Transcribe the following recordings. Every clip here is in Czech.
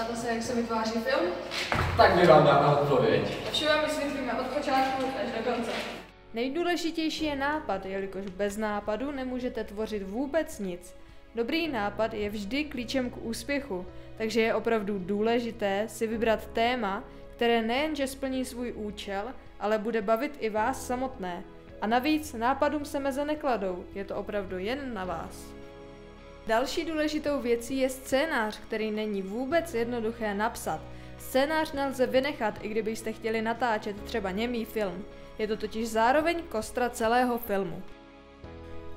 Ptáte se, jak se vytváří film? Tak my vám dáme odpověď. Vše vám vysvětlíme od počátku až do konce. Nejdůležitější je nápad, jelikož bez nápadu nemůžete tvořit vůbec nic. Dobrý nápad je vždy klíčem k úspěchu, takže je opravdu důležité si vybrat téma, které nejenže splní svůj účel, ale bude bavit i vás samotné. A navíc nápadům se meze nekladou, je to opravdu jen na vás. Další důležitou věcí je scénář, který není vůbec jednoduché napsat. Scénář nelze vynechat, i kdybyste chtěli natáčet třeba němý film. Je to totiž zároveň kostra celého filmu.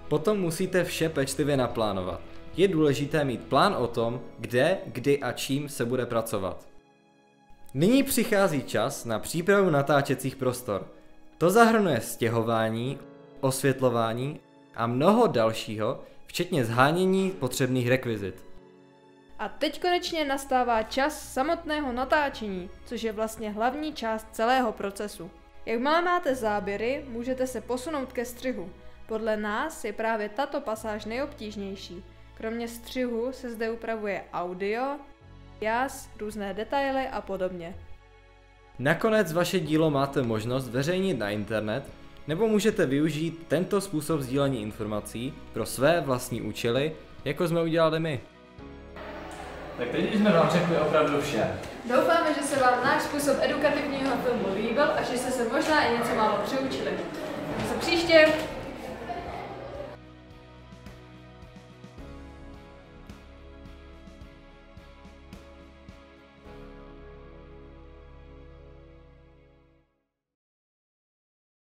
Potom musíte vše pečlivě naplánovat. Je důležité mít plán o tom, kde, kdy a čím se bude pracovat. Nyní přichází čas na přípravu natáčecích prostor. To zahrnuje stěhování, osvětlování a mnoho dalšího, včetně zhánění potřebných rekvizit. A teď konečně nastává čas samotného natáčení, což je vlastně hlavní část celého procesu. Jakmile máte záběry, můžete se posunout ke střihu. Podle nás je právě tato pasáž nejobtížnější. Kromě střihu se zde upravuje audio, jas, různé detaily a podobně. Nakonec vaše dílo máte možnost zveřejnit na internet, nebo můžete využít tento způsob sdílení informací pro své vlastní účely, jako jsme udělali my. Tak teď už jsme vám řekli opravdu vše. Doufáme, že se vám náš způsob edukativního filmu líbil a že jste se možná i něco málo přiučili.